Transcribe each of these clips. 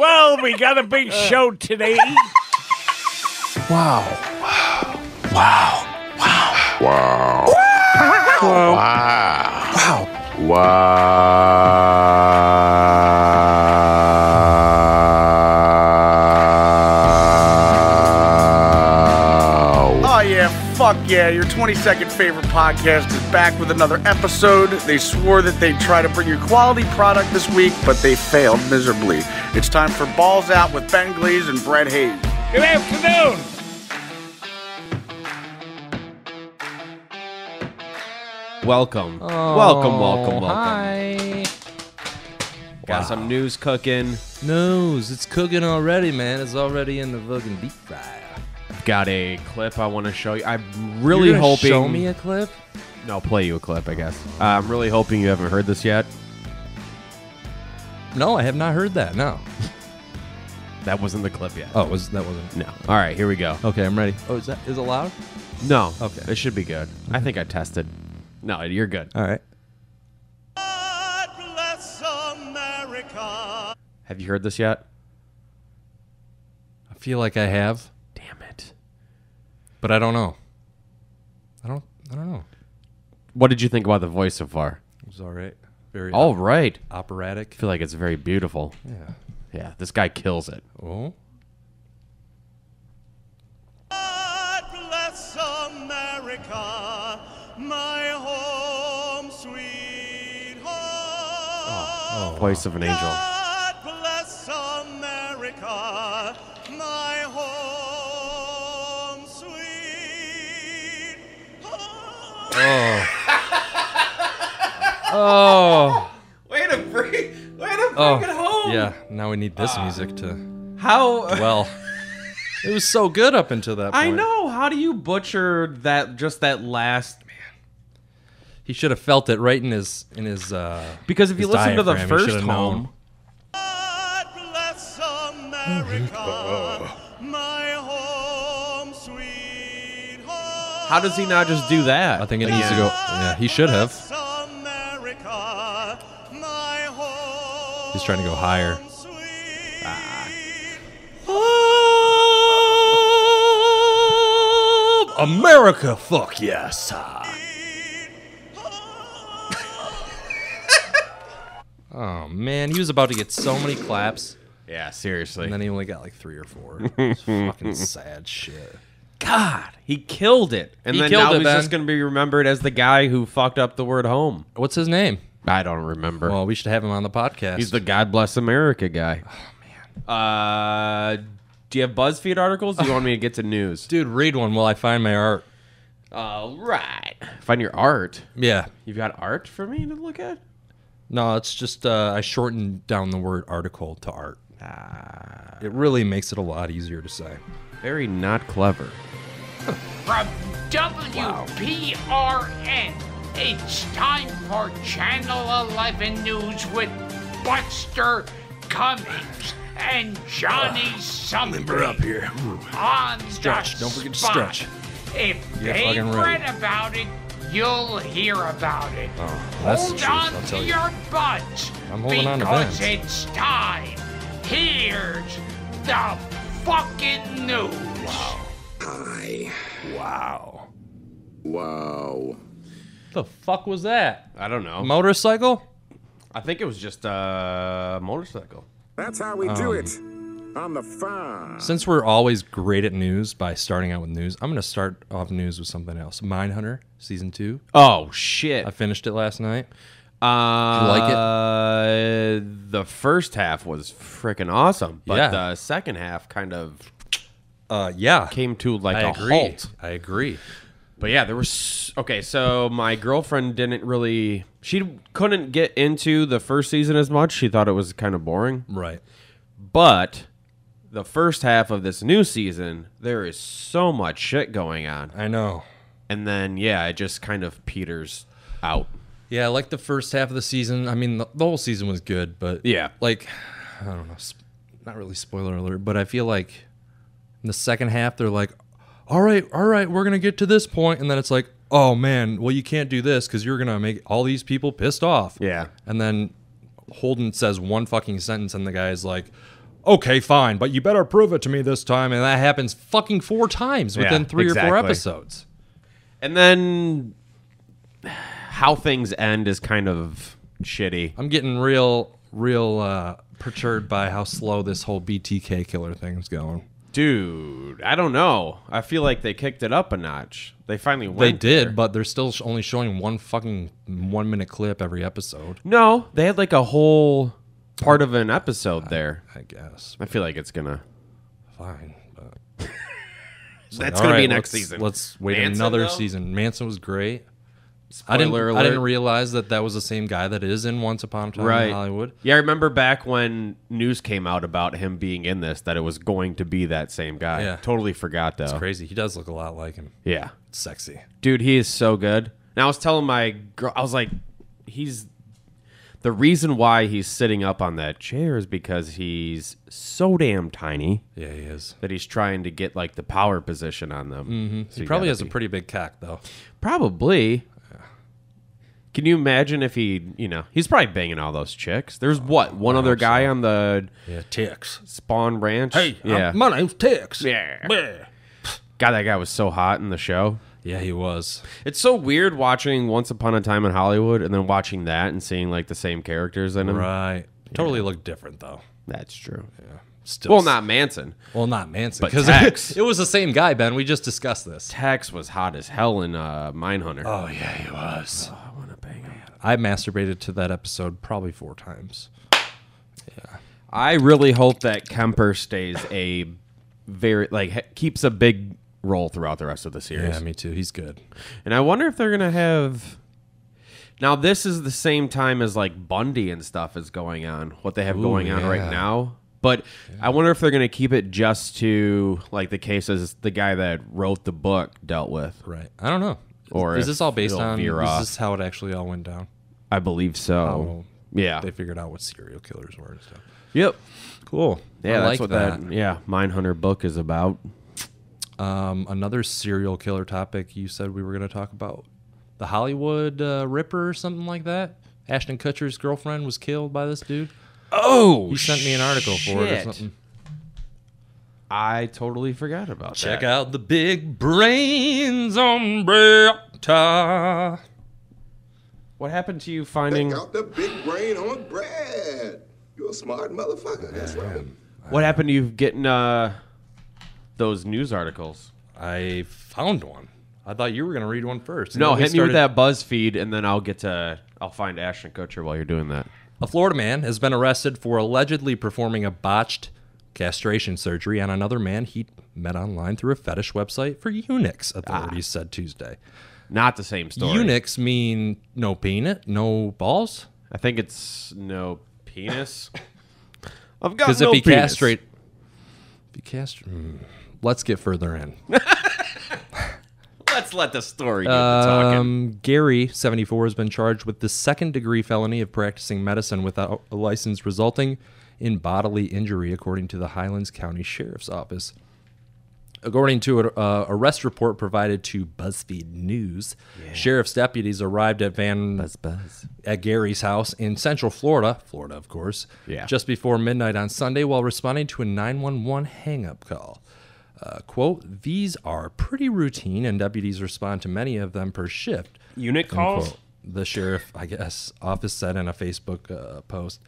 Well, we got a big uh. show today. Wow. Wow. Wow. Wow. Wow. Wow. Wow. Wow. Wow. Oh, yeah, fuck yeah. Your 20 second favorite podcast is back with another episode. They swore that they'd try to bring you quality product this week, but they failed miserably. It's time for Balls Out with Ben Glaze and Brett Hayes. Good afternoon. Welcome. welcome, welcome, welcome. Hi. Got some news cooking. News. It's cooking already, man. It's already in the fucking deep fryer. Got a clip I want to show you. I'm really You're hoping. Show me a clip. No, play you a clip, I guess. Uh, I'm really hoping you haven't heard this yet. No, I have not heard that. No. That wasn't the clip yet. Oh, was that wasn't? No. All right, here we go. Okay, I'm ready. Oh, is that is it loud? No. Okay. It should be good. I think I tested. No, you're good. All right. Have you heard this yet? I feel like I have, Damn it. but I don't know. I don't. I don't know. What did you think about the voice so far? It was all right. Very All right. operatic. I feel like it's very beautiful. Yeah. Yeah, this guy kills it. Oh. God bless America, my home sweet oh, oh. home. Voice of an angel. Oh. Way to bring, way to bring Oh. Yeah. Now we need this music to. How? Well, it was so good up until that point. I know. How do you butcher that? Just that last. Man He should have felt it right in his in his. uh Because if you listen to the first should known. home, God bless America, home home. how does he not just do that? I think it needs to go. Yeah, he should have. He's trying to go higher. sweet America, fuck yes. Ah. oh man, he was about to get so many claps, Yeah, seriously. and then he only got like three or four. It's fucking sad shit. God, he killed it. And He then killed now it, he's Ben. just going to be remembered as the guy who fucked up the word home. What's his name? I don't remember. Well, we should have him on the podcast. He's the God Bless America guy. Oh man. Uh, do you have BuzzFeed articles? Do you want me to get to news? dude. Read one while I find my art. All right. Find your art. Yeah. You've got art for me to look at. No, it's just uh, I shortened down the word article to art. It really makes it a lot easier to say. Very not clever. From WPRN, it's time for Channel 11 News with Buster Cummings and Johnny Sumner. up here. On Stretch. the Don't forget to stretch. If You're they fucking read right. about it, you'll hear about it. Oh, that's the Hold truth, on I'll to you. your butts. I'm holding on to because it's time. Here's the fucking news. Wow. Wow. Wow. The fuck was that? I don't know. Motorcycle? I think it was just a motorcycle. That's how we do it. On the farm. Since we're always great at news by starting out with news, I'm going to start off news with something else. Mindhunter season two. Oh shit! I finished it last night. Uh, you like it? The first half was freaking awesome, but Yeah. the second half kind of Uh, yeah. came to like I a agree. halt. I agree. But yeah, there was okay. So my girlfriend didn't really. She couldn't get into the first season as much. She thought it was kind of boring. Right. But the first half of this new season, there is so much shit going on, I know. and then yeah, it just kind of peters out. Yeah, like the first half of the season. I mean, the, the whole season was good, but Yeah. like I don't know, sp- not really spoiler alert, but I feel like in the second half they're like, "All right, all right, we're gonna get to this point," and then it's like, "Oh man, well you can't do this because you're gonna make all these people pissed off." Yeah. and then Holden says one fucking sentence, and the guy's like, okay, fine, but you better prove it to me this time. And that happens fucking four times within Yeah, three or four exactly. episodes. And then how things end is kind of shitty. I'm getting real, real uh, perturbed by how slow this whole BTK killer thing is going. Dude, I don't know. I feel like they kicked it up a notch. They finally went They did, there. but they're still only showing one fucking one minute clip every episode. No, they had like a whole part of an episode there. I guess. I feel like it's gonna. Fine. But That's All gonna be next let's- season. Let's wait Manson, another though? season. Manson was great. I didn't. Spoiler I didn't realize that that was the same guy that is in Once Upon a Time Right. in Hollywood. Yeah, I remember back when news came out about him being in this that it was going to be that same guy. Yeah. Totally forgot though. It's crazy. He does look a lot like him. Yeah. It's sexy. Dude, he is so good. And I was telling my girl, I was like, he's the reason why he's sitting up on that chair is because he's so damn tiny Yeah, he is. that he's trying to get like the power position on them. Mm-hmm. He probably has a pretty big cock though. probably. Can you imagine if he, you know, he's probably banging all those chicks. There's what one other guy on the Yeah, Tix. Spahn Ranch. Hey, yeah, I'm- my name's Tix. Yeah. Yeah. God, that guy was so hot in the show. Yeah, he was. It's so weird watching Once Upon a Time in Hollywood and then watching that and seeing like the same characters in them. Right. Totally looked different though. That's true. Yeah. Still. Well, not Manson. Well, not Manson. But Because Tex. it, it was the same guy, Ben. We just discussed this. Tex was hot as hell in uh, Mindhunter. Oh yeah, he was. I want to bang him. I masturbated to that episode probably four times. Yeah. I really hope that Kemper stays a very like keeps a big role throughout the rest of the series. Yeah, me too. He's good. And I wonder if they're gonna have. Now this is the same time as like Bundy and stuff is going on. What they have Ooh, going on yeah. right now. But I wonder if they're gonna keep it just to like the cases the guy that wrote the book dealt with. Right. I don't know. Or is this all based on? veer Is off. this how it actually all went down? I believe so. Oh, yeah. They figured out what serial killers were and stuff. Yep. Cool. Yeah, I that's like what that. that. Yeah, Mindhunter book is about. Um, another serial killer topic you said we were going to talk about the Hollywood uh, Ripper or something like that. Ashton Kutcher's girlfriend was killed by this dude. Oh, He sent me an article for it or something. I totally forgot about Check that. Check out the big brains on Bretta. What happened to you finding Check finding? out the big brain on Brad. You're a smart motherfucker. That's right. What happened to you getting uh, those news articles? I found one. I thought you were going to read one first. And No, then we hit me with that BuzzFeed, and then I'll get to. I'll find Ashton Kutcher while you're doing that. A Florida man has been arrested for allegedly performing a botched castration surgery on another man he met online through a fetish website for eunuchs, authorities said Tuesday. Not the same story. Eunuchs mean no penis, no balls? I think it's no penis. I've got Because no if he penis. castrate. If he castrate. let's get further in. Let's let the story talking. Um, Gary, 74, has been charged with the second degree felony of practicing medicine without a license, resulting in bodily injury, according to the Highlands County Sheriff's Office. According to an uh, arrest report provided to BuzzFeed News, sheriff's deputies arrived at Van buzz. at Gary's house in Central Florida, Florida, of course, Yeah. just before midnight on Sunday while responding to a 911 hang-up call. Uh, quote, these are pretty routine, and deputies respond to many of them per shift. Unit calls. Unquote. The sheriff, I guess, office said in a Facebook uh, post,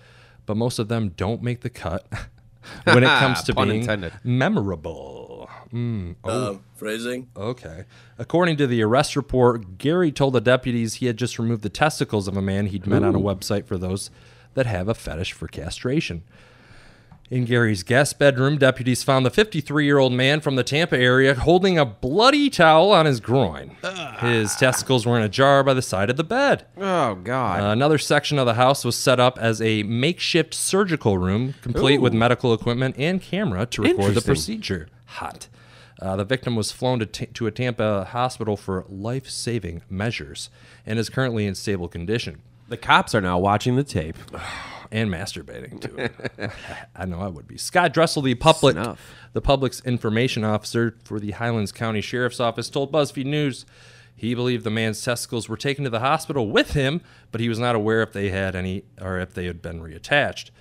but most of them don't make the cut when it comes to Pun being intended. memorable. Mm, oh, Um, phrasing. Okay. According to the arrest report, Gary told the deputies he had just removed the testicles of a man he'd met on a website for those that have a fetish for castration. In Gary's guest bedroom, deputies found the 53 year old man from the Tampa area holding a bloody towel on his groin. His testicles were in a jar by the side of the bed. Oh God. Uh, another section of the house was set up as a makeshift surgical room, complete with medical equipment and camera to record the procedure. Hot. Uh, the victim was flown to, t- to a Tampa hospital for life saving measures and is currently in stable condition the cops are now watching the tape. and masturbating to it. I know I would be. Scott Dressel, the public, the public's information officer for the Highlands County Sheriff's Office, told BuzzFeed News He believed the man's testicles were taken to the hospital with him, but he was not aware if they had any or if they had been reattached.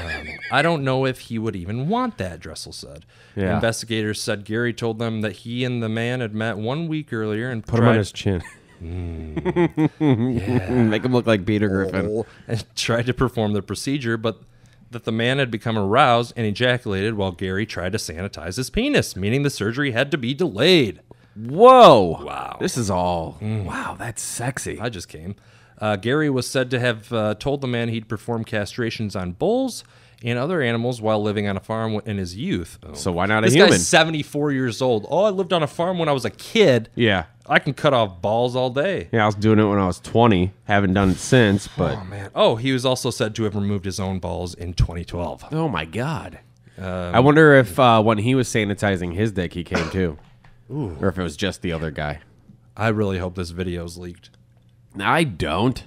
Um, I don't know if he would even want that, Dressel said. Yeah. Investigators said Gary told them that he and the man had met one week earlier and Put him on his chin. Make him look like Peter Griffin. and tried to perform the procedure, but that the man had become aroused and ejaculated while Gary tried to sanitize his penis, meaning the surgery had to be delayed. Whoa! Wow. This is all. Wow, that's sexy. I just came. Uh, Gary was said to have uh, told the man he'd perform castrations on bulls and other animals while living on a farm in his youth. Oh. So why not a this human? guy's 74 years old. Oh, I lived on a farm when I was a kid. yeah. I can cut off balls all day. Yeah, I was doing it when I was 20. Haven't done it since, but Oh, man. Oh, he was also said to have removed his own balls in 2012. oh my god. I wonder if uh, when he was sanitizing his dick, he came too, or if it was just the other guy. I really hope this video's leaked. I don't.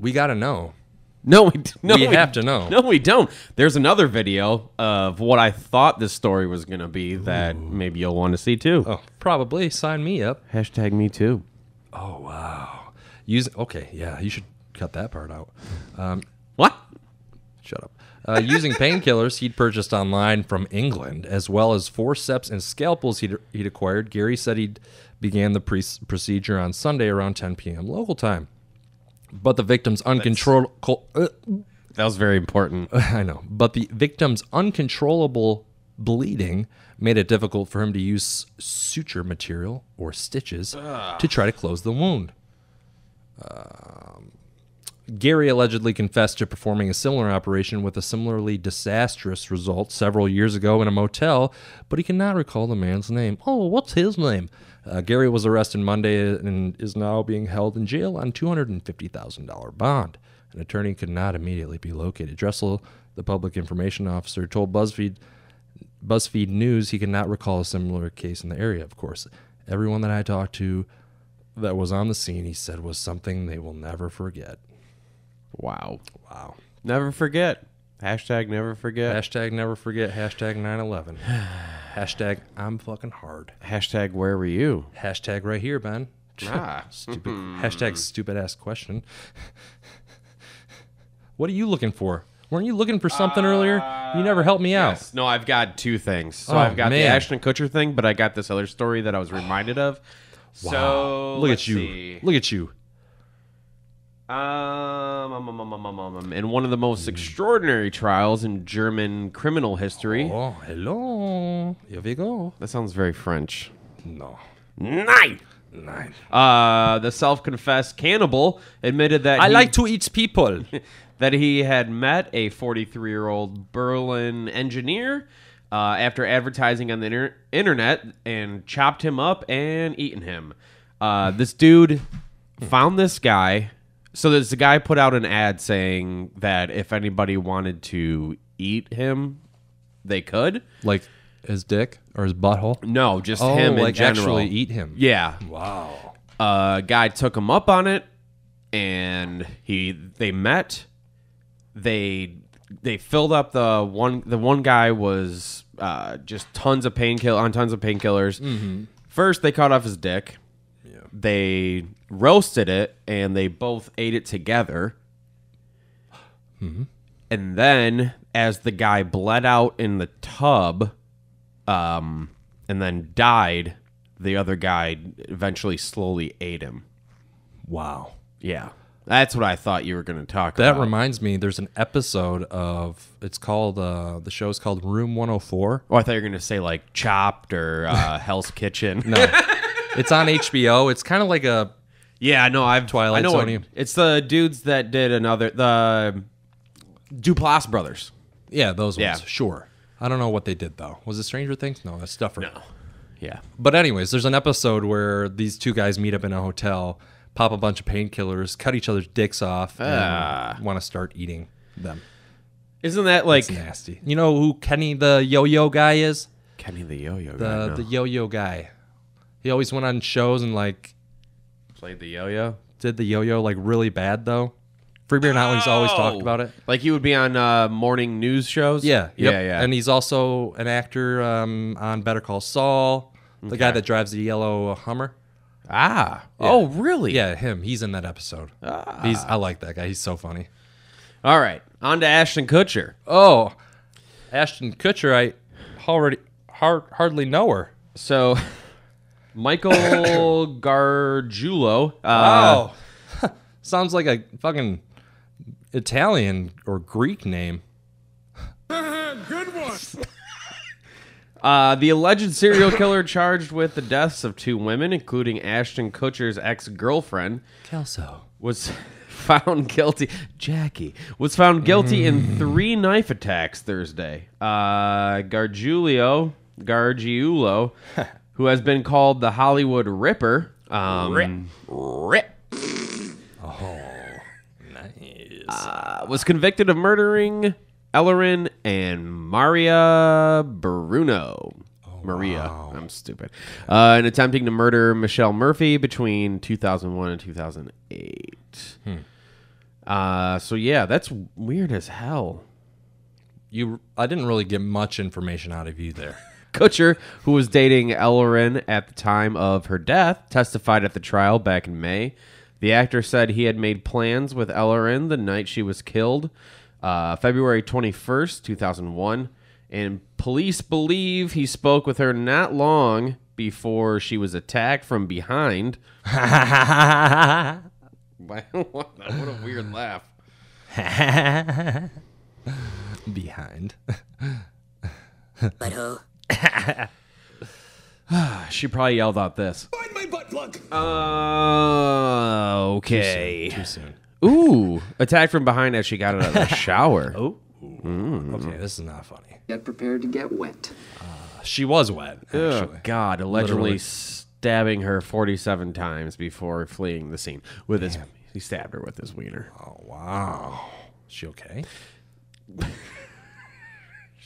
We got to know. No, we no, We have to know. No, we don't. There's another video of what I thought this story was going to be that maybe you'll want to see too. Oh, probably. Sign me up. Hashtag me too. Oh wow. Use okay, yeah, you should cut that part out. What? Shut up. Uh, using painkillers he'd purchased online from England, as well as forceps and scalpels he'd, he'd acquired, Gary said he'd began the pre- procedure on Sunday around 10 p.m. local time. But the victim's uncontrollable. Uh, That was very important. I know. But the victim's uncontrollable bleeding made it difficult for him to use suture material or stitches to try to close the wound. Um, Gary allegedly confessed to performing a similar operation with a similarly disastrous result several years ago in a motel, but he cannot recall the man's name. Oh, what's his name? Uh, Gary was arrested Monday and is now being held in jail on $250,000 bond. An attorney could not immediately be located. Dressel, the public information officer, told BuzzFeed BuzzFeed News he could not recall a similar case in the area. Of course, everyone that I talked to that was on the scene, he said was something they will never forget. Wow. Wow. Never forget. Hashtag never forget. Hashtag never forget. Hashtag 9/11. Hashtag I'm fucking hard. Hashtag where were you? Hashtag right here, Ben. Ah. Stupid. Hashtag stupid ass question. what are you looking for? Weren't you looking for something earlier? You never helped me out. Yes. No, I've got two things. So Oh, I've got the. Ashton Kutcher thing, but I got this other story that I was reminded of. So Look at you. see. Look at you. Um, um, um, um, um, um, um, in one of the most extraordinary trials in German criminal history. Oh, hello. Here we go. That sounds very French. No. Nine. Nine. Uh, the self-confessed cannibal admitted that I he- like to eat people. that he had met a 43 year old Berlin engineer uh, after advertising on the inter- internet and chopped him up and eaten him. Uh, this dude found this guy. So there's a guy put out an ad saying that if anybody wanted to eat him, they could. like his dick or his butthole? No, just Oh, him in like general. actually eat him. Yeah. Wow. uh, guy took him up on it, and he they met. They they filled up the one. The one guy was uh, just tons of painkiller on tons of painkillers. First, they cut off his dick. They roasted it, and they both ate it together. And then, as the guy bled out in the tub, um, and then died, the other guy eventually slowly ate him. Wow. Yeah. That's what I thought you were going to talk That about. That reminds me, there's an episode of it's called uh the show's called Room 104. oh, I thought you were going to say like Chopped or uh, Hell's Kitchen. No. it's on HBO. It's kind of like a Yeah, no, I've Twilight I know what- it's the dudes that did another the Duplass brothers. yeah, those ones. Yeah. Sure. I don't know what they did though. Was it Stranger Things? No, that's. No. Yeah. But anyways, there's an episode where these two guys meet up in a hotel, pop a bunch of painkillers, cut each other's dicks off, Ah. and want to start eating them. Isn't that like It's nasty. You know who Kenny the yo-yo guy is? Kenny the Yo-Yo The guy? the yo-yo guy. He always went on shows and like played the Yo-Yo? did the yo-yo like really bad though. Free Beer and Hot Wings always talked about it. Like he would be on uh, morning news shows? Yeah, Yeah, yep. yeah. And he's also an actor um, on Better Call Saul, the guy that drives the yellow Hummer. Ah. Oh, really? Yeah, him. He's in that episode. He's I like that guy. He's so funny. All right. On to Ashton Kutcher. Oh, Ashton Kutcher. I already hard, hardly know her. So, Michael Gargiulo. Uh, oh, sounds like a fucking Italian or Greek name. Good Uh, the alleged serial killer charged with the deaths of two women, including Ashton Kutcher's ex-girlfriend, Kelso. was found guilty. Jackie was found guilty in three knife attacks Thursday. Uh, Gargiulo, Gargiulo, who has been called the Hollywood Ripper, um, Rip. Oh. Nice. uh, was convicted of murdering Ellerin and Maria Bruno. Maria, I'm stupid. Uh, and attempting to murder Michelle Murphy between 2001 and 2008. Uh, so yeah, that's weird as hell. you, I didn't really get much information out of you there. Kutcher, who was dating Ellerin at the time of her death, testified at the trial back in May. The actor said he had made plans with Ellerin the night she was killed, uh, February 21st, 2001. And police believe he spoke with her not long before she was attacked from behind. What a weird laugh. Behind. She probably yelled out this. Find my butt plug. Uh, okay. Too soon. Ooh, attacked from behind as she got out of the shower. Oh. Okay, this is not funny. Get prepared to get wet. She was wet. Oh Actually. God! Allegedly Literally. stabbing her forty-seven times before fleeing the scene with his. He stabbed her with his wiener. Oh wow. Is she okay?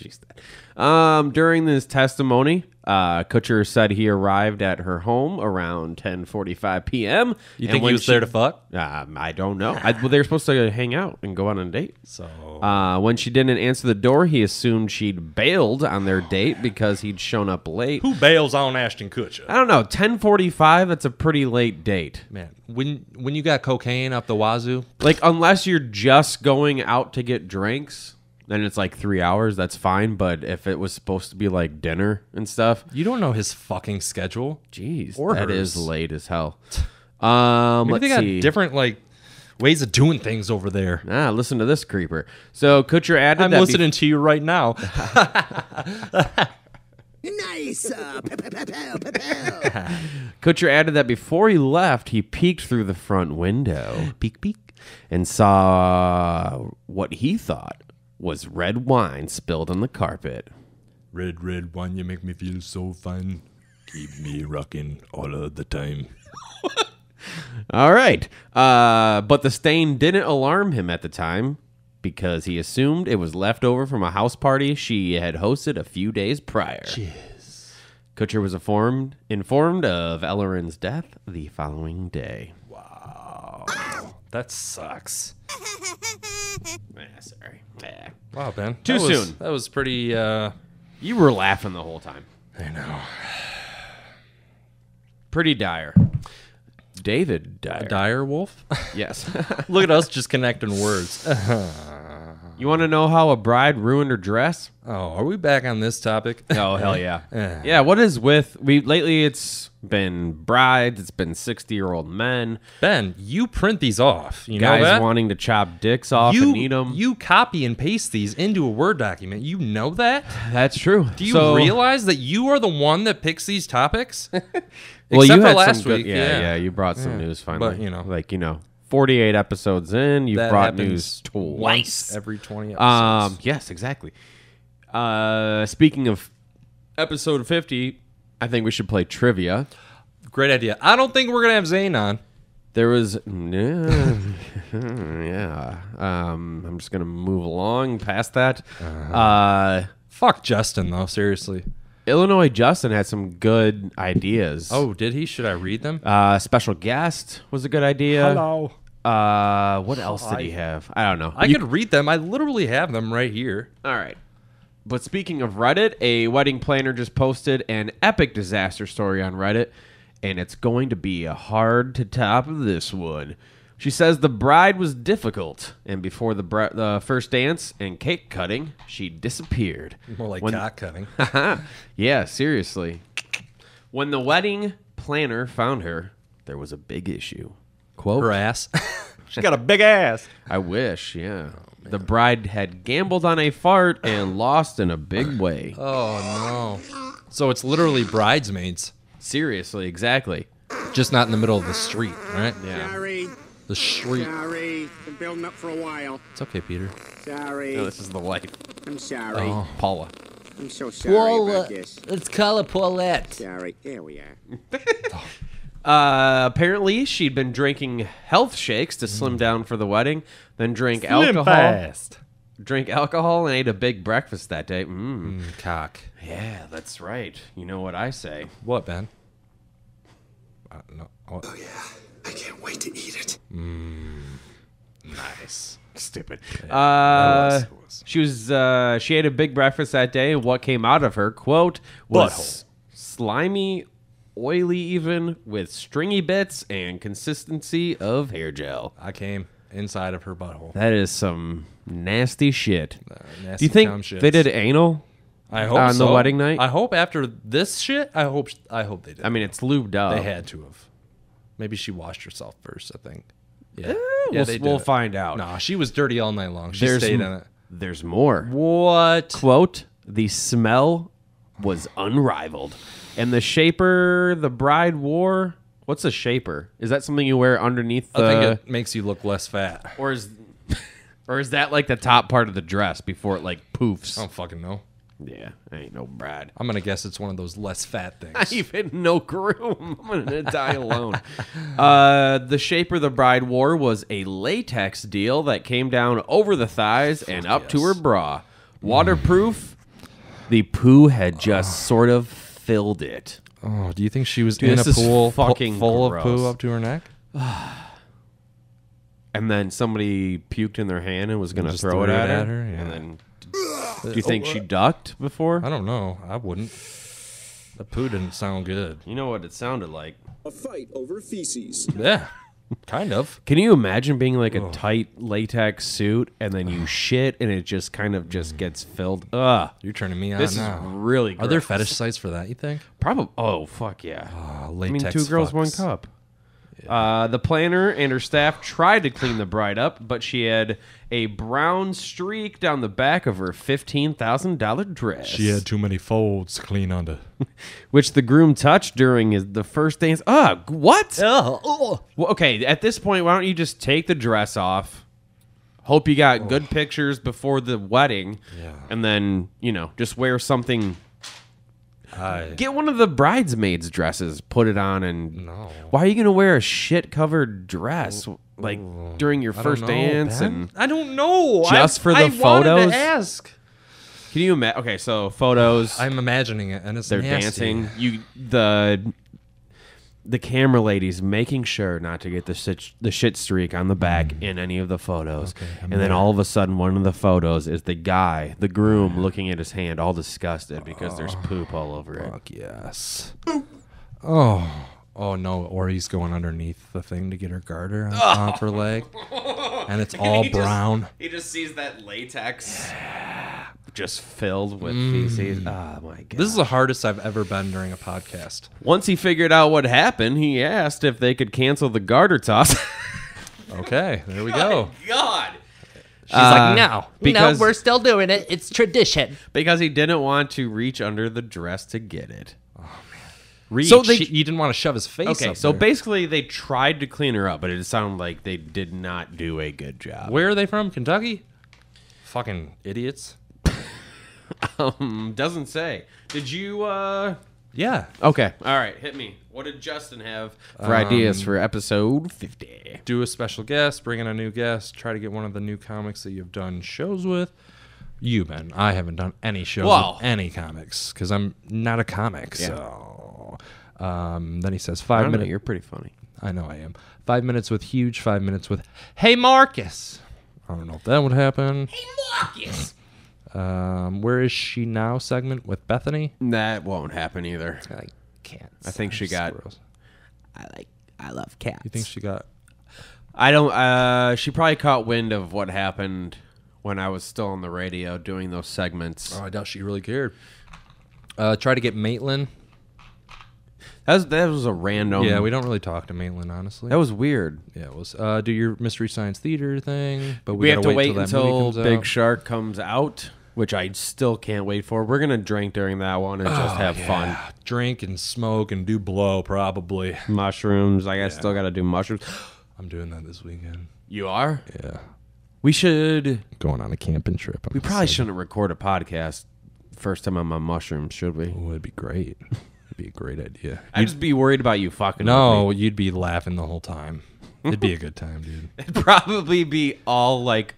She's dead. Um, during this testimony, uh, Kutcher said he arrived at her home around ten forty-five p.m. You and think he was there to fuck? Um, I don't know. I, well, they were supposed to hang out and go on a date. So Uh, when she didn't answer the door, he assumed she'd bailed on their date because he'd shown up late. who bails on Ashton Kutcher? I don't know. Ten forty-five. That's a pretty late date. Man, when when you got cocaine up the wazoo, Like unless you're just going out to get drinks, then it's like three hours. That's fine. But if it was supposed to be like dinner and stuff, you don't know his fucking schedule. jeez, Or that is hers. late as hell. Um, Maybe let's they got see. different like ways of doing things over there. Ah, listen to this creeper. So Kutcher added I'm that listening to you right now. Nice. Uh, pow, pow, pow. Kutcher added that before he left, he peeked through the front window. peek, peek. And saw what he thought was red wine spilled on the carpet. red, red wine, you make me feel so fine. Keep me rocking all of the time. All right. Uh, but the stain didn't alarm him at the time because he assumed it was left over from a house party she had hosted a few days prior. Jeez. Kutcher was informed informed of Ellerin's death the following day. That sucks. Ah, sorry. Wow, Ben. Too That was- soon. That was pretty. uh You were laughing the whole time. I know. Pretty dire. David Dyer. Dire wolf. yes. Look at us just connecting words. you want to know how a bride ruined her dress? oh, are we back on this topic? Oh hell yeah. yeah, what is with we lately it's been brides, it's been 60-year-old men, Ben, you print these off. You know guys that? wanting to chop dicks off you and eat them. you copy and paste these into a Word document. You know that? That's true. Do you So- realize that you are the one that picks these topics? Well, Except you for had last some good- week. yeah, yeah, yeah, you brought some news finally. But, you know. like, you know, 48 episodes in, you That brought happens news twice. once every twenty episodes. Um, yes, exactly. Uh, speaking of episode 50, I think we should play trivia. Great idea. I don't think we're gonna have Zane on. There was yeah, yeah. Um, I'm just gonna move along past that. Uh-huh. Uh, Fuck Justin though. Seriously. Illinois Justin had some good ideas. Oh, did he? Should I read them? uh, special guest was a good idea. Hello. Uh, what else did he have? I don't know. I You- could read them. I literally have them right here. All right. But speaking of Reddit, a wedding planner just posted an epic disaster story on Reddit. and it's going to be a hard to top this one. She says the bride was difficult, and before the, bri- the first dance and cake cutting, she disappeared. More like When- cock cutting. yeah, seriously. When the wedding planner found her, there was a big issue. Quote, Her ass. She got a big ass. I wish, yeah. Oh, the bride had gambled on a fart and lost in a big way. oh no. So it's literally bridesmaids, Seriously, exactly. just not in the middle of the street, right? Yeah. Sorry, The street. sorry. Been building up for a while. It's okay, Peter. Sorry. No, this is the wife, I'm sorry. Oh. Paula. I'm so sorry about this. Let's call her Paulette. Sorry. There we are. Uh, apparently, she'd been drinking health shakes to slim down for the wedding, then drank alcohol. fast. Drank alcohol and ate a big breakfast that day. Mm. Mm, cock. Yeah, that's right. You know what I say. What, Ben? Uh, no. What? I can't wait to eat it. Mmm. Nice. Stupid. that Uh, was- it was. she was. Uh, she ate a big breakfast that day. and What came out of her quote was Butthole. slimy, oily, even with stringy bits and consistency of hair gel. I came inside of her butthole. That is some nasty shit. Uh, Do you think they did anal? I hope on the wedding night? I hope after this shit. I hope. I hope they did. I mean, it's lubed up. they had to have. Maybe she washed herself first. I think. Yeah. Eh, yeah, we'll, we'll find out. Nah, she was dirty all night long. She There's stayed in it. There's more. What? quote the smell was unrivaled and the shaper the bride wore what's a shaper? Is that something you wear underneath the I think it makes you look less fat. or is or is that like the top part of the dress before it like poofs? I don't fucking know. yeah I ain't no bride. I'm gonna guess it's one of those less fat things. I even no groom. I'm gonna die alone. Uh the shaper the bride wore was a latex deal that came down over the thighs and up to her bra. Waterproof. The poo had just sort of filled it oh, do you think she was Dude, in a this is pool fu- fucking full gross. of poo up to her neck? and then somebody puked in their hand and was gonna Just throw it threw at, it at her, her, yeah. and then do you think she ducked before I don't know. I wouldn't. The poo didn't sound good. you know what it sounded like A fight over feces. Yeah, kind of. Can you imagine being like a tight latex suit and then you shit and it just kind of just gets filled? Ugh. You're turning me on This is now. really Are there fetish sites for that? You think? Probably. Oh fuck yeah. Uh, I mean, latex two girls, one fucks. cup. Uh, the planner and her staff tried to clean the bride up, but she had a brown streak down the back of her fifteen thousand dollar dress. She had too many folds to clean under. which the groom touched during his, the first dance. Ugh, what? Oh, Well, okay, at this point, why don't you just take the dress off? Hope you got good pictures before the wedding, Yeah. and then you know just wear something. I Get one of the bridesmaids' dresses, put it on, and no. why are you gonna wear a shit covered dress like during your first know, dance? Ben. And I don't know. Just I, for the I wanted photos? to ask. can you imagine? Okay, so photos. I'm imagining it, and it's they're nasty. dancing. You the the camera ladies making sure not to get the shit, the shit streak on the back mm. in any of the photos. and then all of a sudden, one of the photos is the guy, the groom, looking at his hand, all disgusted because there's oh, poop all over it. Fuck yes. Oh. Oh no, or he's going underneath the thing to get her garter on top her leg. And it's all brown. he just sees that latex just filled with mm. feces. Oh my god! This is the hardest I've ever been during a podcast. Once he figured out what happened, he asked if they could cancel the garter toss. Okay, there we go. God. she's like, uh, no, because- no, we're still doing it. It's tradition. Because he didn't want to reach under the dress to get it. Reach. So they- you didn't want to shove his face Okay, so there. basically they tried to clean her up, but it sounded like they did not do a good job. Where are they from? Kentucky? Fucking idiots. Um, doesn't say. Did you? uh Yeah. Okay, all right. Hit me. What did Justin have for ideas for episode fifty? Do a special guest, bring in a new guest, try to get one of the new comics that you've done shows with. You, Ben. I haven't done any shows Wow. with any comics because I'm not a comic. Yeah. So, um, then he says I five minutes. You're pretty funny. I know I am. Five minutes with huge. Five minutes with Hey Marcus. I don't know if that would happen. Hey Marcus. Um, where is she now? Segment with Bethany. That won't happen either. I can't. I think she got- I like. I love cats. You think she got? I don't. Uh, she probably caught wind of what happened when I was still on the radio doing those segments. Oh, I doubt she really cared. Uh, try to get Maitland. That was that was a random. yeah, we don't really talk to Maitland, honestly. That was weird. yeah, it was. Uh, do your Mystery Science Theater thing, but we, We, have gotta to wait until movie Big out. Shark comes out, which I still can't wait for. We're gonna drink during that one and just have fun. Drink and smoke and do blow probably. Mushrooms. Like I still got to do mushrooms. I'm doing that this weekend. You are. Yeah, We should. going on a camping trip. I'm We probably shouldn't record a podcast first time I'm on mushrooms, should we? Oh, it'd be great. It'd be a great idea. I'd just be worried about you fucking. No, with me. you'd be laughing the whole time. It'd be a good time, dude. it'd probably be all like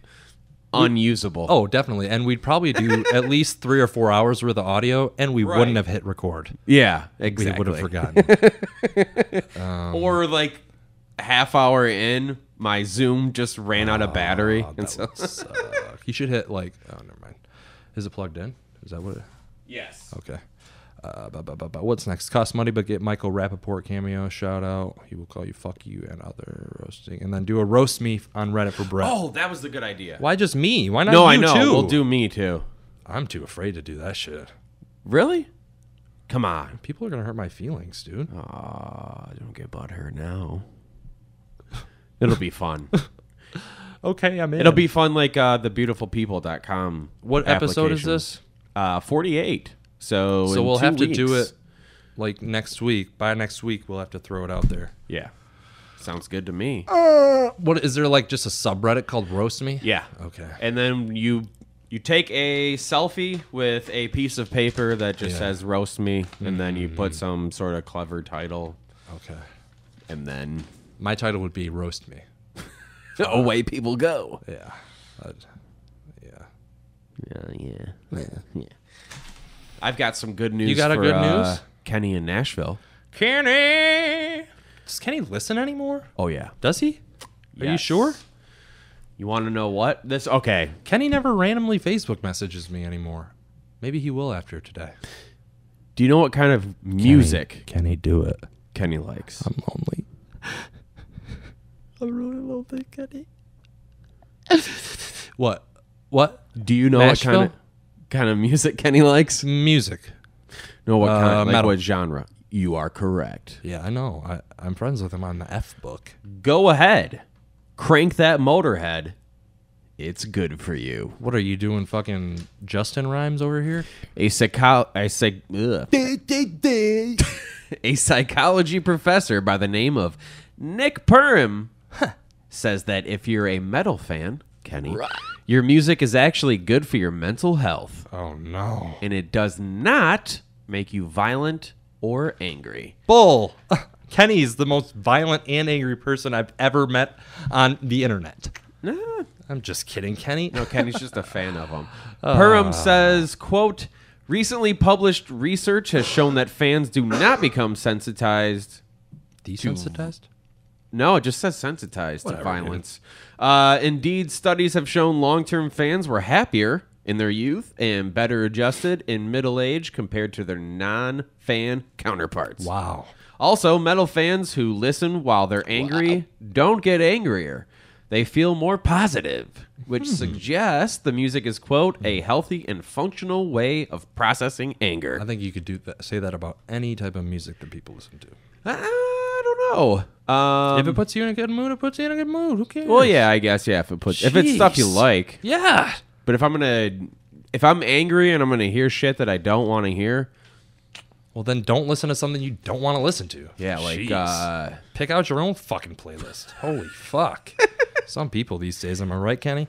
unusable. Oh, definitely. And we'd probably do at least three or four hours worth of audio, and we Right. wouldn't have hit record. yeah, exactly. We would have forgotten. Um, or like half hour in, my Zoom just ran out of ah, battery, and so Suck. You should hit like. Oh, never mind. Is it plugged in? Is that what? It, yes. okay. Uh, bu- bu- bu- bu- what's next? Cost money, but get Michael Rapaport cameo shout out. He will call you fuck you and other roasting, and then do a roast me on Reddit for Brett. Oh, that was the good idea. Why just me? Why not no, you I know. too? We'll do me too. I'm too afraid to do that shit. Really? Come on. People are gonna hurt my feelings, dude. Aw, don't get butthurt now. It'll be fun. Okay, I'm in. It'll be fun like uh, thebeautifulpeople.com. What episode is this? Uh, 48. So So in we'll two have to do it like next week. By next week, we'll have to throw it out there. Yeah. Sounds good to me. Uh, what is there like just a subreddit called Roast Me? Yeah. Okay. And then you you take a selfie with a piece of paper that just Yeah. says roast me and then you put mm-hmm. some sort of clever title Okay. and then My title would be Roast Me. away people go. Yeah. I'd- yeah. Oh, yeah, yeah. yeah. I've got some good news You got a for, good uh, news? Kenny in Nashville. Kenny. Does Kenny listen anymore? Oh yeah. Does he? Are you Yes. sure? You want to know what? This okay. Kenny never randomly Facebook messages me anymore. Maybe he will after today. Do you know what kind of music Kenny, do it. Kenny likes? I'm lonely. I'm really lonely, Kenny. what? What? Do you know Nashville? what kind of kind of music Kenny likes? Music. No, what kind? Uh, like metal. what genre? You are correct. Yeah, I know. I, I'm friends with him on the F book. Go ahead, crank that motorhead. It's good for you. What are you doing, fucking Justin rhymes over here? A psycho- a, psych- ugh. a psychology professor by the name of Nick Purim says that if you're a metal fan, Kenny, your music is actually good for your mental health, Oh no. and it does not make you violent or angry. Bull. Kenny's the most violent and angry person I've ever met on the internet. Nah, I'm just kidding, Kenny. No, Kenny's just a fan of them. Purim ah. says, quote, recently published research has shown that fans do not become sensitized. Desensitized? No, it just says sensitized to Whatever, violence. Uh, indeed, studies have shown long-term fans were happier in their youth and better adjusted in middle age compared to their non-fan counterparts. Wow. Also, metal fans who listen while they're angry don't get angrier. They feel more positive, which suggests the music is, quote, a healthy and functional way of processing anger. I think you could do that, say that about any type of music that people listen to. I don't know. Um, if it puts you in a good mood, it puts you in a good mood. Who cares? well, yeah, I guess, yeah, if it puts, if it's stuff you Jeez. like. Yeah. But if I'm gonna, if I'm angry and I'm gonna hear shit that I don't want to hear, Well, then don't listen to something you don't want to listen to. yeah, like, Jeez. uh, pick out your own fucking playlist. Holy fuck. Some people these days, am I right, Kenny?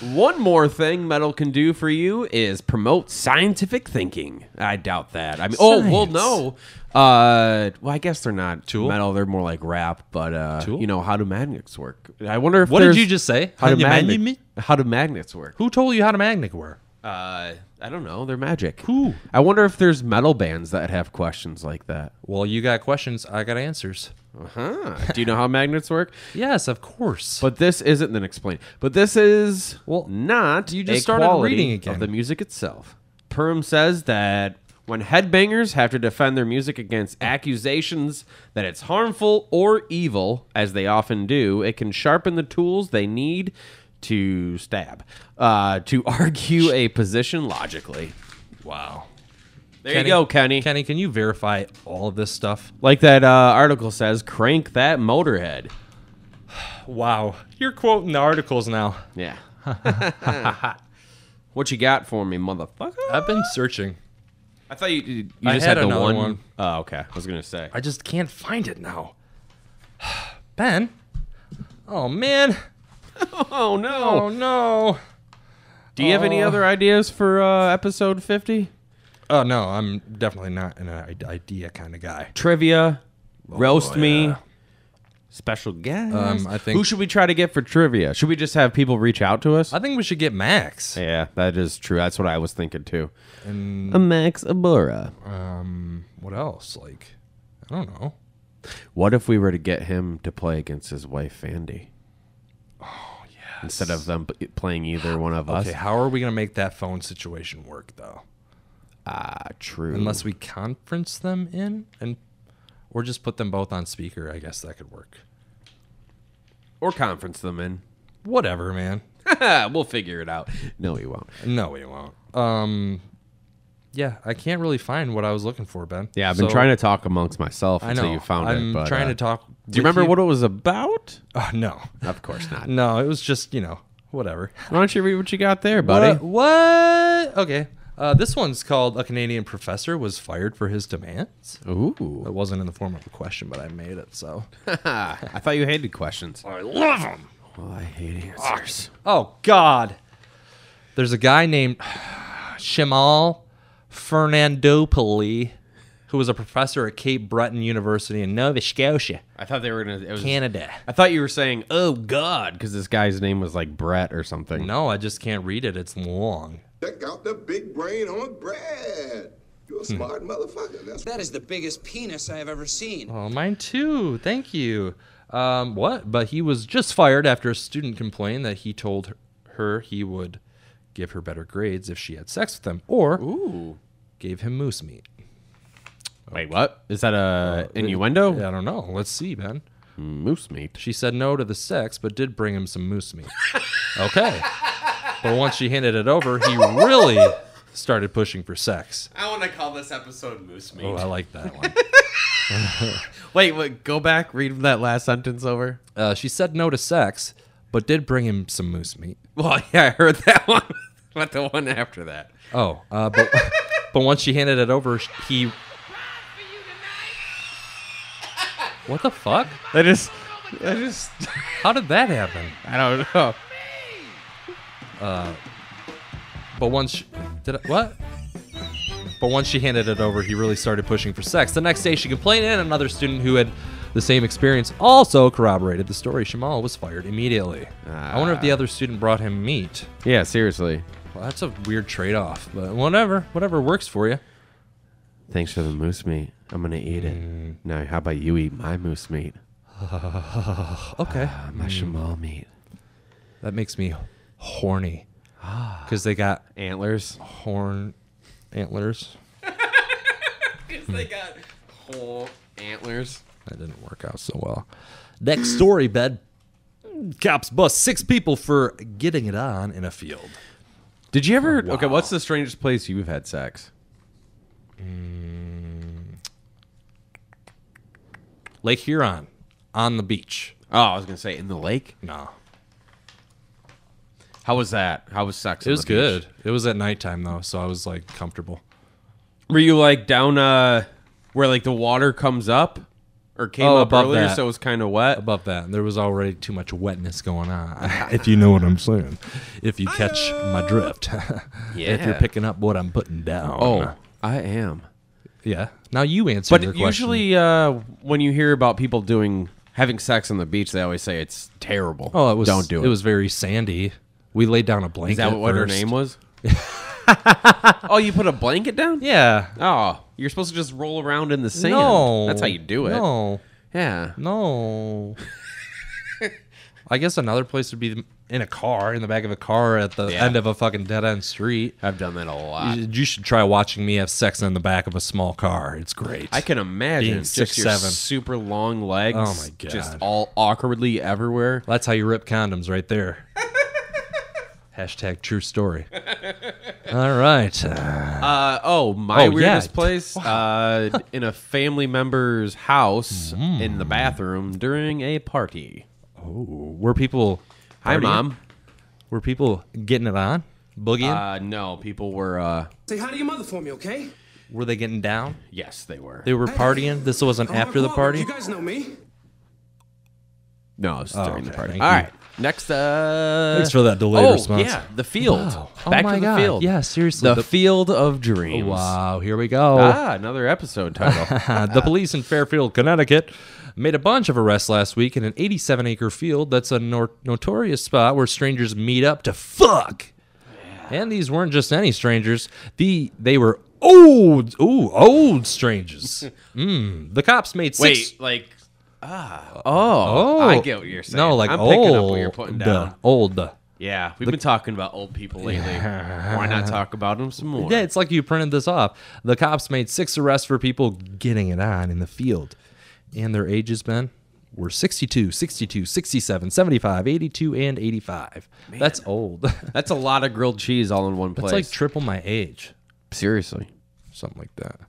One more thing metal can do for you is promote scientific thinking. I doubt that. I mean, oh well, Science. no. Uh, well, I guess they're not Tool? metal. They're more like rap. But uh, Tool? you know, how do magnets work? I wonder if What did there's- you just say? How do, How do magnet- magnet- how do magnets work? Who told you how to magnet work? Uh, I don't know. They're magic. Who? I wonder if there's metal bands that have questions like that. Well, you got questions. I got answers. Huh? do you know how magnets work? Yes, of course. But this isn't then explain. But this is Well, not you just a started quality reading again. of the music itself. Perm says that When headbangers have to defend their music against accusations that it's harmful or evil, as they often do, it can sharpen the tools they need to stab, uh, to argue a position logically. Wow. There you go, Kenny. Kenny, can you verify all of this stuff? Like that uh, article says, crank that motorhead. Wow. You're quoting the articles now. Yeah. what you got for me, motherfucker? I've been searching. I thought you you I just had had, the one. one. Oh, okay. I was gonna say. I just can't find it now. Ben? Oh, man. Oh no. Oh, no. Do you have any Oh. other ideas for uh, episode fifty? Oh, no. I'm definitely not an idea kind of guy. Trivia, roast me. Special guest. Um, I think- Who should we try to get for trivia? Should we just have people reach out to us? I think we should get Max. yeah, that is true. That's what I was thinking too. And A Max Abura. um, what else? Like, I don't know. What if we were to get him to play against his wife, Fandy? Oh yeah. Instead of them p- playing either one of us. Okay, how are we gonna make that phone situation work though? Ah, true. Unless we conference them in and or just put them both on speaker, I guess that could work. or conference them in. Whatever, man. we'll figure it out. No, we won't. No, we won't. Um, yeah, I can't really find what I was looking for, Ben. Yeah, I've been So- trying to talk amongst myself I until know. you found I'm it. But, trying uh, to talk. Do you remember what it was about? Oh, no, Of course not. no, it was just you know whatever. Why don't you read what you got there, buddy? What? what? Okay. Uh, this one's called "A Canadian Professor Was Fired for His Demands." Ooh. It wasn't in the form of a question, but I made it. So I thought you hated questions. I love them. Well, I hate answers. Oh God. There's a guy named Shimal Fernandopoli who was a professor at Cape Breton University in Nova Scotia, I thought they were gonna. It was, Canada. I thought you were saying, "Oh God," because this guy's name was like Brett or something. No, I just can't read it. It's long. Check out the big brain on Brad. You're a smart motherfucker. That's That is the biggest penis I have ever seen. Oh, mine too. Thank you. Um, what? But he was just fired after a student complained that he told her he would give her better grades if she had sex with him, or Ooh. gave him moose meat. Wait, what? Is that a innuendo? I don't know. Let's see, Ben. Moose meat. She said no to the sex, but did bring him some moose meat. okay. But once she handed it over, he really started pushing for sex. I want to call this episode Moose Meat. Oh, I like that one. wait, wait, go back. Read that last sentence over. Uh, she said no to sex, but did bring him some moose meat. Well, yeah, I heard that one. but the one after that. Oh, uh, but but once she handed it over, he. What the fuck? I just, I just, How did that happen? I don't know. Uh, but once she, did I, what? But once she handed it over, he really started pushing for sex. The next day, she complained, and another student who had the same experience also corroborated the story. Shamal was fired immediately. I wonder if the ah. other student brought him meat. Yeah, seriously. Well, that's a weird trade-off, but whatever, whatever works for you. Thanks for the moose meat. I'm gonna eat it. Mm. Now, how about you eat my moose meat? Okay, ah, My mm. shamal meat. that makes me horny because they got Antlers. horn antlers. Because they got whole antlers. That didn't work out so well. Next story, bed. Cops bust six people for getting it on in a field. Did you ever? Oh, okay, what's the strangest place you've had sex? Mm. Lake Huron, on the beach. Oh, I was gonna say in the lake. No, How was that? How was sex? it was good. It was at nighttime though, so I was like comfortable. Were you like down uh where like the water comes up or came Oh, up above earlier, that. so it was kind of wet? Above that, there was already too much wetness going on. if you know what I'm saying, if you catch my drift, Yeah. if you're Yeah. picking up what I'm putting down. Oh, I am. yeah. Now you answer. But your question. usually, uh, when you hear about people doing having sex on the beach, they always say it's terrible. oh, it was. don't do it. It was very sandy. We laid down a blanket. Is that what her name was? oh, you put a blanket down? Yeah. Oh, you're supposed to just roll around in the sand. No, that's how you do it. No, Yeah. no. I guess another place would be in a car, in the back of a car at the Yeah. end of a fucking dead end street. I've done that a lot. You, you should try watching me have sex in the back of a small car. It's great. I can imagine Being just six, your seven. super long legs. Oh my God. Just all awkwardly everywhere. That's how you rip condoms right there. Hashtag true story. All right. Uh, Uh, oh, my Oh, yeah. weirdest place uh, in a family member's house in the bathroom during a party. oh, were people. Hi, partying? mom. Were people getting it on? Boogieing? Uh, no, people were. Uh, Say hi to your mother for me, okay? were they getting down? yes, they were. They were partying. This wasn't after the party. You guys know me. No, it's Oh, during the okay, party. thank All you. right. Next, uh, Thanks for that delayed oh, response. yeah, the field. Wow. Oh Back my to the God. field. Yeah, seriously, The, the- field of dreams. Wow, here we go. Ah, another episode title. the police in Fairfield, Connecticut, made a bunch of arrests last week in an 87 acre field that's a nor- notorious spot where strangers meet up to fuck. And these weren't just any strangers. The they were old, ooh, old strangers. mm. The cops made six. Wait, like, ah, oh, I get what you're saying. No, like I'm old, picking up what you're putting down. old. Yeah, we've been talking about old people lately. Why not talk about them some more? Yeah, it's like you printed this off. The cops made six arrests for people getting it on in the field. And their ages, Ben, were 62, 62, 67, 75, 82, and 85. That's old. That's a lot of grilled cheese all in one place. That's like triple my age. Seriously. Something like that.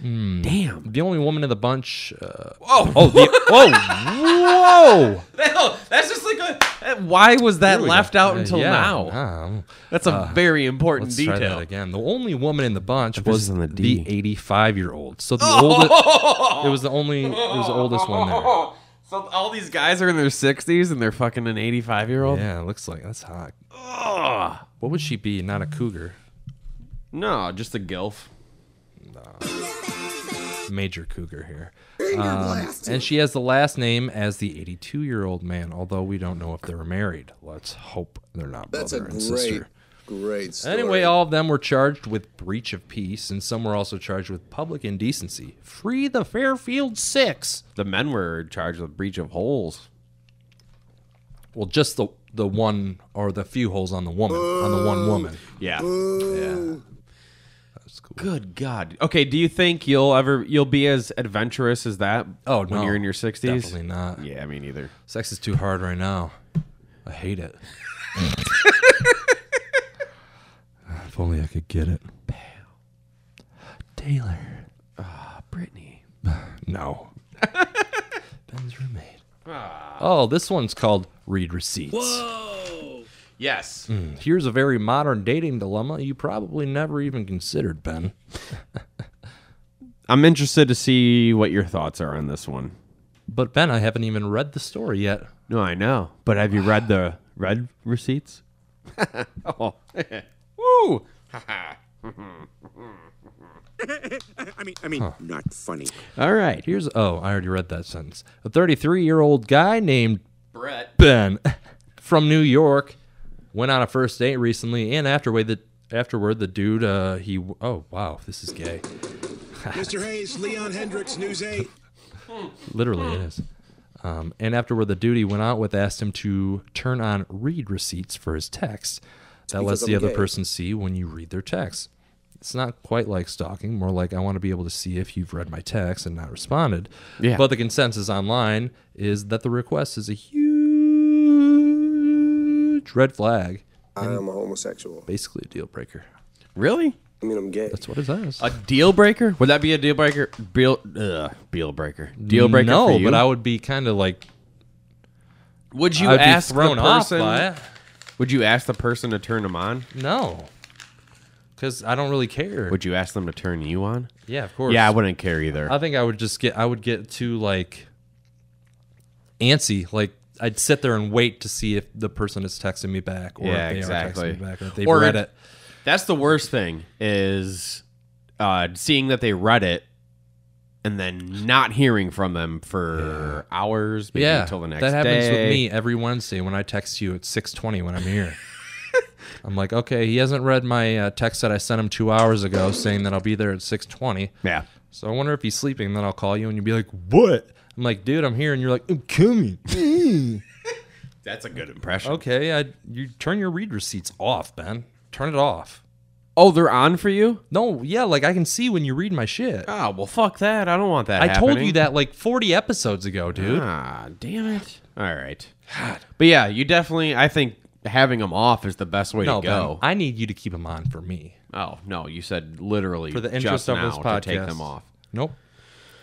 Damn. The only woman in the bunch. Uh, oh, oh, the, whoa, whoa! That's just like a. Why was that left go. out Uh, until yeah, now? um, That's a uh, very important Let's detail. try that again. The only woman in the bunch was on the the, 85 year old. So the oldest. It was the only. It was the oldest one there. So all these guys are in their 60s and they're fucking an 85 year old? Yeah, it looks like that's hot. What would she be? Not a cougar. No, just a gilf. Major cougar here. Um, and she has the last name as the 82 year old man, although we don't know if they were married. Let's hope they're not That's a brother and great, sister. great story. Anyway, all of them were charged with breach of peace, and some were also charged with public indecency. Free the Fairfield Six. The men were charged with breach of holes. Well, just the the one or the few holes on the woman on the one woman. Yeah. Yeah. Cool. Good God. Okay, do you think you'll ever you'll be as adventurous as that? Oh when no, you're in your 60s? Definitely not. Yeah, me neither. Sex is too hard right now. I hate it. if only I could get it. Taylor. Ah, Brittany. No. Ben's roommate. Oh, this one's called Read Receipts. Whoa. Yes. Mm, Here's a very modern dating dilemma you probably never even considered, Ben. I'm interested to see what your thoughts are on this one. But Ben, I haven't even read the story yet. No, I know. But have you read the red receipts? oh. Woo! I mean, I mean, not funny. All right. Here's oh, I already read that sentence. A 33 year old guy named Brett. Ben from New York went on a first date recently, and afterward, the afterward the dude uh, he oh wow this is gay. Mr. Hayes, Leon Hendricks, News 8. Literally, it is. Um, and afterward, the dude he went out with asked him to turn on read receipts for his texts. That lets the I'm other gay. person see when you read their text. It's not quite like stalking, more like I want to be able to see if you've read my text and not responded. Yeah. But the consensus online is that the request is a huge red flag. I am a homosexual. Basically, a deal breaker. Really? I mean, I'm gay. That's what it says. A deal breaker? Would that be a deal breaker? Deal, ugh, deal breaker. Deal breaker. No, for you? but I would be kind of like. Would you I'd be ask thrown the off person? by it. Would you ask the person to turn them on? No, because I don't really care. Would you ask them to turn you on? Yeah, of course. Yeah, I wouldn't care either. I think I would just get. I would get too like antsy. Like I'd sit there and wait to see if the person is texting me back, or yeah, if they exactly. are texting me back, or if they've Or read it. That's the worst thing is uh, seeing that they read it and then not hearing from them for hours, maybe yeah, until the next day. that happens day. with me every Wednesday when I text you at six twenty when I'm here. I'm like, okay, he hasn't read my uh, text that I sent him two hours ago saying that I'll be there at six twenty. Yeah. So I wonder if he's sleeping. Then I'll call you and you'll be like, "What?" I'm like, "Dude, I'm here," and you're like, "I'm coming." That's a good impression. Okay, I, you turn your read receipts off, Ben. Turn it off. Oh, they're on for you? No, yeah, like I can see when you read my shit. Oh, well, fuck that. I don't want that I told happening. you that like 40 episodes ago, dude. Ah, damn it. All right. God. But yeah, you definitely, I think having them off is the best way no, to go. Ben, I need you to keep them on for me. oh, no, you said literally For the just interest of now this to podcast. take them off. Nope.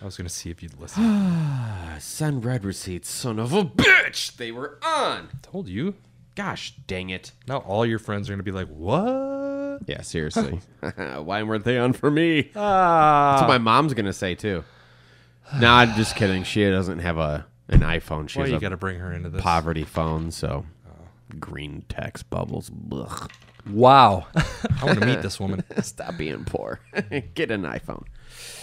I was going to see if you'd listen. Send red receipts, son of a bitch. They were on. told you. Gosh dang it. Now all your friends are going to be like, what? Yeah, seriously. Why weren't they on for me? Ah. That's what my mom's gonna say too. no, I'm just kidding. She doesn't have a an iPhone. She Well, has you a got to bring her into this. poverty phone, so green text bubbles. Blech. Wow. I want to meet this woman. Stop being poor. Get an iPhone.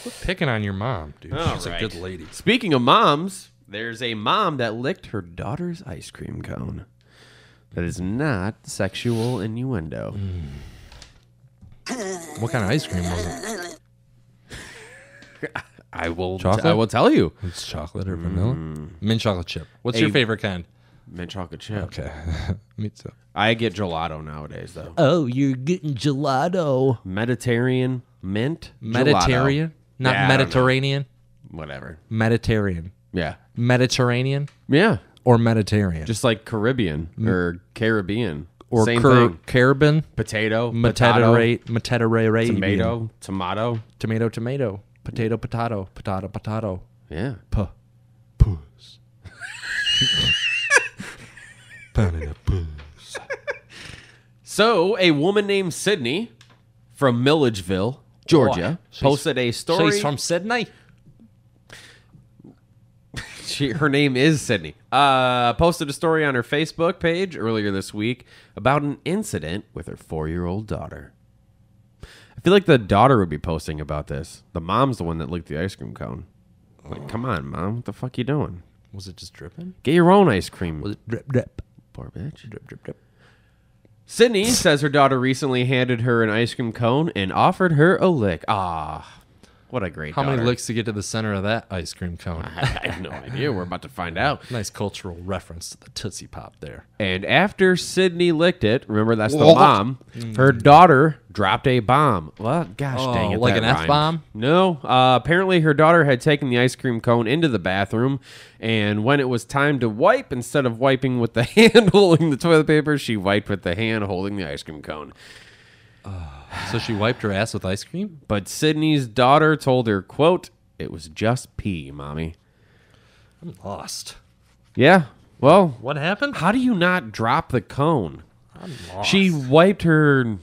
Quit picking on your mom, dude. All She's right. a good lady. Speaking of moms, there's a mom that licked her daughter's ice cream cone. That is not sexual innuendo. Mm. What kind of ice cream was it? I will. Chocolate? I will tell you. It's chocolate or mm. vanilla? Mint chocolate chip. What's your favorite kind? Mint chocolate chip. Okay. Me too. I get gelato nowadays though. Oh, you're getting gelato. Mediterranean mint. Mediterranean? gelato. Not Yeah, I don't know. Mediterranean? Whatever. Mediterranean. Yeah. Mediterranean Yeah. or Mediterranean? Just like Caribbean or Caribbean. or Same Car- thing. Caribbean? Potato. Meteorate, Meteorate, Tomato. Tomato. tomato, tomato, potato, potato, potato, potato, Yeah. puh, puss. Banana puss. So a woman named Sydney from Milledgeville, Georgia, Boy, she's- posted a story. She's from Sydney. she, her name is Sydney. Uh, posted a story on her Facebook page earlier this week about an incident with her four-year-old daughter. I feel like the daughter would be posting about this. The mom's the one that licked the ice cream cone. Like, come on, mom, what the fuck you doing? Was it just dripping? Get your own ice cream. Was it drip, drip, Poor bitch. drip, drip, drip? Sydney says her daughter recently handed her an ice cream cone and offered her a lick. Ah, what a great How many licks to get to the center of that ice cream cone? I have no idea. We're about to find out. nice cultural reference to the Tootsie Pop there. And after Sydney licked it, remember that's the Whoa. mom, her daughter dropped a bomb. Well, gosh Oh, dang it. like that an rhymed. F-bomb? No. Uh, apparently, her daughter had taken the ice cream cone into the bathroom, and when it was time to wipe, instead of wiping with the hand holding the toilet paper, she wiped with the hand holding the ice cream cone. So she wiped her ass with ice cream? But Sydney's daughter told her, quote, it was just pee, mommy. I'm lost. Yeah. Well, What happened? how do you not drop the cone? I'm lost. She wiped her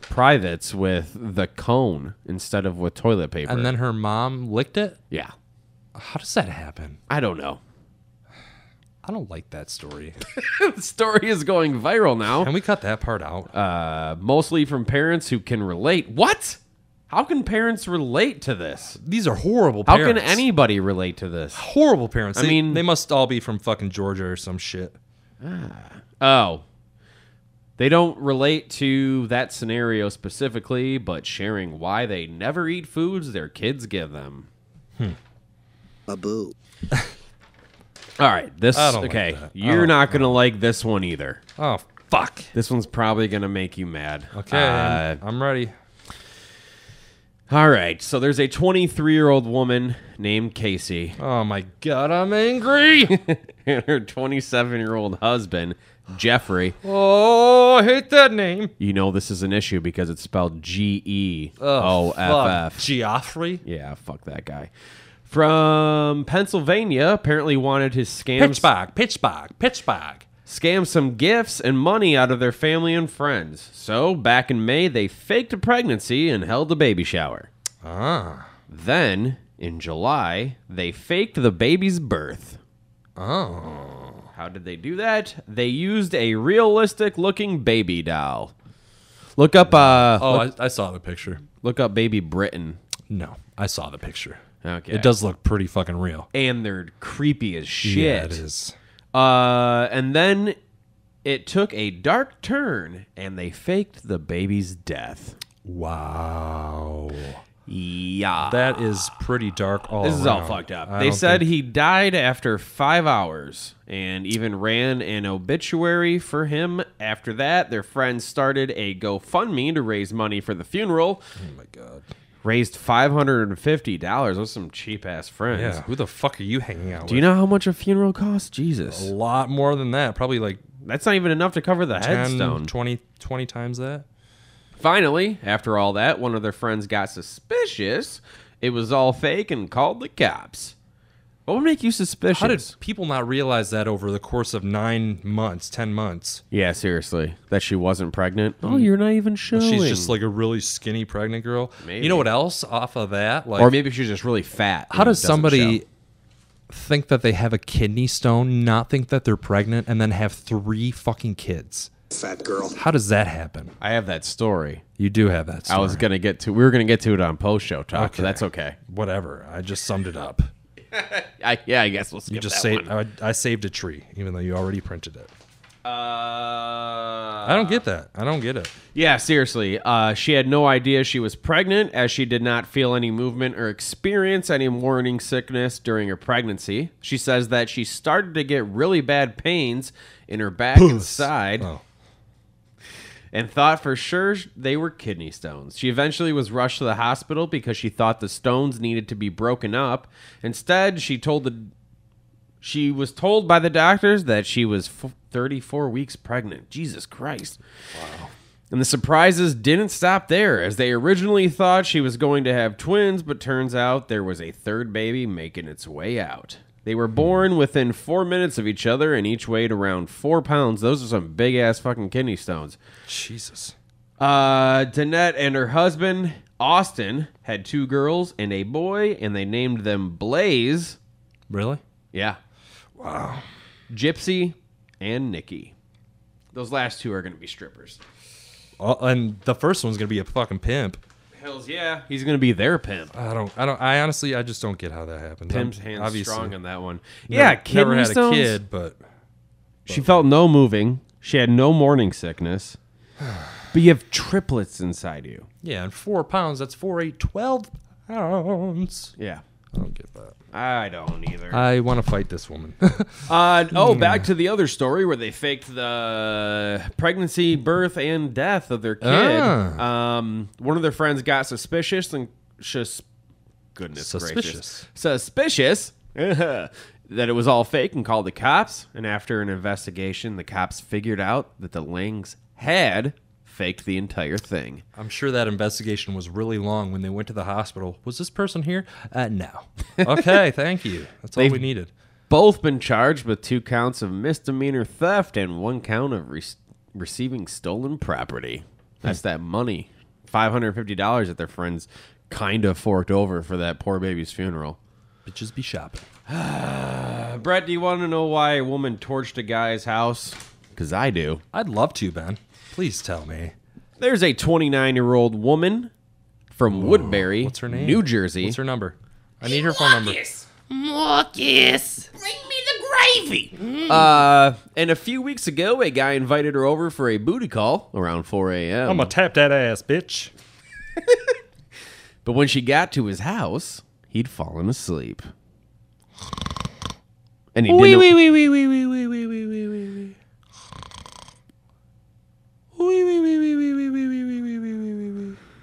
privates with the cone instead of with toilet paper. and then her mom licked it? yeah. How does that happen? I don't know. I don't like that story. the story is going viral now. Can we cut that part out? Uh, mostly from parents who can relate. What? How can parents relate to this? These are horrible How can anybody relate to this? horrible parents? I They- mean- they must all be from fucking Georgia or some shit. Oh. They don't relate to that scenario specifically, but sharing why they never eat foods their kids give them. A boo. All right, this I don't like okay. that. I You're don't- not gonna like this one either. Oh fuck. This one's probably gonna make you mad. Okay, Uh, I'm, I'm ready. all right. So there's a 23 year old woman named Casey Oh my god, I'm angry. and her 27 year old husband Jeffrey. oh, I hate that name. You know this is an issue because it's spelled G E O F F. Geoffrey. Yeah, fuck that guy. From Pennsylvania, apparently wanted to scam Pittsburgh, Pittsburgh, Pittsburgh. scam some gifts and money out of their family and friends. So back in May, they faked a pregnancy and held a baby shower. Ah. Then in July, they faked the baby's birth. Oh. How did they do that? They used a realistic looking baby doll. Look up uh Oh, look, I, I saw the picture. look up baby Britain. No, I saw the picture. Okay. It does look pretty fucking real. and they're creepy as shit. Yeah, it is. Uh, and then it took a dark turn, and they faked the baby's death. Wow. Yeah. That is pretty dark all This is all around. fucked up. I They don't said think- he died after five hours and even ran an obituary for him. After that, their friends started a GoFundMe to raise money for the funeral. Oh my god. Raised five hundred and fifty dollars. Those some cheap ass friends. Yeah, who the fuck are you hanging out with? Do with? you know how much a funeral costs? Jesus, a lot more than that. Probably like that's not even enough to cover the 10, headstone. 20, 20 times that. Finally, after all that, one of their friends got suspicious. It was all fake and called the cops. What would make you suspicious? How did people not realize that over the course of nine months, ten months? Yeah, seriously, that she wasn't pregnant. Oh, you're not even showing. She's just like a really skinny pregnant girl. Maybe. You know what else off of that? Like, or maybe she's just really fat. how does somebody show. think that they have a kidney stone, not think that they're pregnant, and then have three fucking kids? Fat girl. How does that happen? I have that story. You do have that. Story. I was gonna get to. We were gonna get to it on post show talk, Okay. so that's okay. Whatever. I just summed it up. I, yeah, I guess we'll skip You just saved. I, I saved a tree, even though you already printed it. Uh, I don't get that. I don't get it. Yeah, seriously. Uh, she had no idea she was pregnant, as she did not feel any movement or experience any morning sickness during her pregnancy. She says that she started to get really bad pains in her back and side. Oh. And thought for sure they were kidney stones. She eventually was rushed to the hospital because she thought the stones needed to be broken up. Instead, she told the she was told by the doctors that she was f- 34 weeks pregnant. Jesus Christ. Wow. And the surprises didn't stop there, as they originally thought she was going to have twins, but turns out there was a third baby making its way out. They were born within four minutes of each other and each weighed around four pounds. Those are some big ass fucking kidney stones. Jesus. Uh, Danette and her husband, Austin, had two girls and a boy, and they named them Blaze. Really? Yeah. Wow. Gypsy and Nikki. Those last two are going to be strippers. Oh, and the first one's gonna be a fucking pimp. Hells yeah. He's going to be their pimp. I don't. I don't. I honestly, I just don't get how that happened. Pimp's I'm hands obviously strong on that one. never- yeah, kidney never had stones. a kid, but She felt no moving. She had no morning sickness. But you have triplets inside you. yeah, and four pounds. That's four, eight, twelve pounds. Yeah. I don't get that. I don't either. I want to fight this woman. Uh, oh, back to the other story where they faked the pregnancy, birth, and death of their kid. Ah. Um, one of their friends got suspicious and just goodness Suspicious. gracious, suspicious that it was all fake and called the cops. And after an investigation, the cops figured out that the Langs had faked the entire thing. I'm sure that investigation was really long when they went to the hospital. Was this person here? Uh, no. Okay, thank you. That's all They've- we needed. Both been charged with two counts of misdemeanor theft and one count of re- receiving stolen property. That's that money, five hundred fifty dollars that their friends kind of forked over for that poor baby's funeral. Bitches be shopping. Brett, do you want to know why a woman torched a guy's house? Because I do. I'd love to, Ben. Please tell me. There's a 29 year old woman from Woodbury, What's her name? New Jersey. What's her number? I need her phone number. Marcus, bring me the gravy. Uh, and a few weeks ago, a guy invited her over for a booty call around 4 a.m. I'm gonna tap that ass, bitch. But when she got to his house, he'd fallen asleep. And he didn't. wee wee wee wee wee wee wee wee wee wee wee. Wee wee wee wee wee wee wee wee wee wee wee wee wee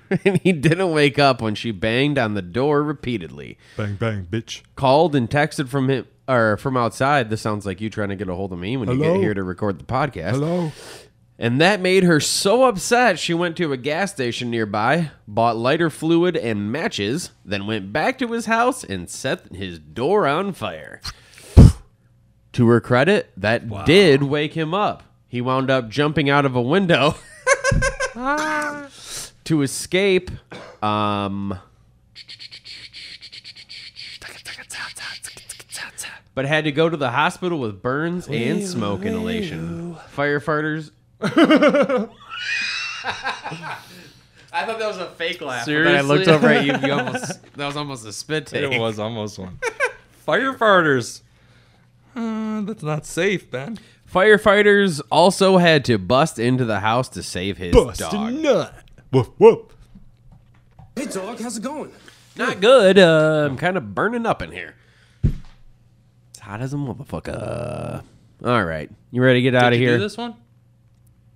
wee. and he didn't wake up when she banged on the door repeatedly. Bang bang, bitch. Called and texted from him or from outside. This sounds like you trying to get a hold of me when you Hello? get here to record the podcast. Hello. And that made her so upset she went to a gas station nearby, bought lighter fluid and matches, then went back to his house and set his door on fire. to her credit, that did wake him up. He wound up jumping out of a window to escape. Um, but had to go to the hospital with burns and smoke inhalation. Firefighters. I thought that was a fake laugh. but then I looked Seriously? over at you. you almost, that was almost a spit take. It was almost one. Firefighters. Uh, that's not safe, Ben. Firefighters also had to bust into the house to save his dog. nut. Woof woof. Hey, dog, how's it going? Not good. Uh, I'm kind of burning up in here. It's hot as a motherfucker. All right, you ready to get out Did of you here? do this one?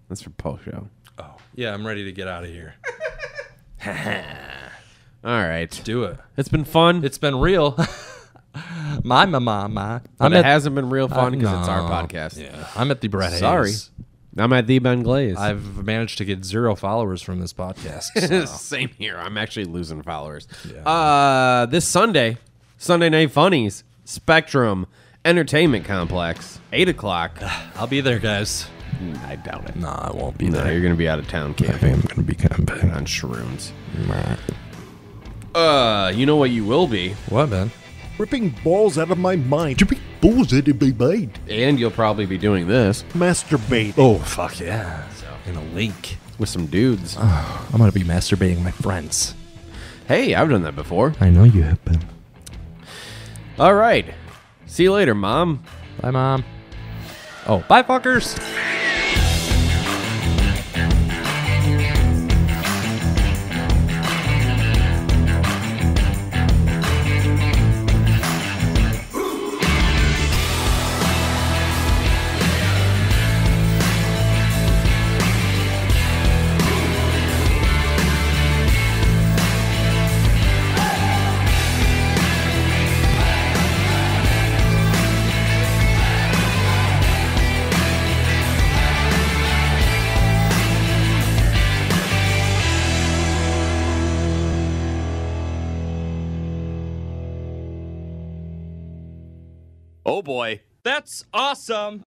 That's for post show. Oh, yeah, I'm ready to get out of here. All right, Do it. it's been fun. It's been real. my, my, my, my. but I'm it at, hasn't been real fun because it's our podcast. Yeah, I'm at the Brett Sorry. Hayes. I'm at the Ben Glaze. I've managed to get zero followers from this podcast. so. Same here. I'm actually losing followers. Uh, this Sunday, Sunday Night Funnies, Spectrum Entertainment Complex, eight o'clock. I'll be there, guys. I doubt it. No, I won't be No, there. you're gonna be out of town camping I'm gonna be camping. on shrooms. Uh, you know what you will be, What, man? Ripping balls out of my mind. Ripping balls out of my mind. and you'll probably be doing this Masturbate. Oh, fuck yeah. In a lake. with some dudes. I'm gonna be masturbating my friends. Hey, I've done that before. I know you have been. All right. See you later, mom. Bye, mom. Oh, bye, fuckers. Oh boy. That's awesome.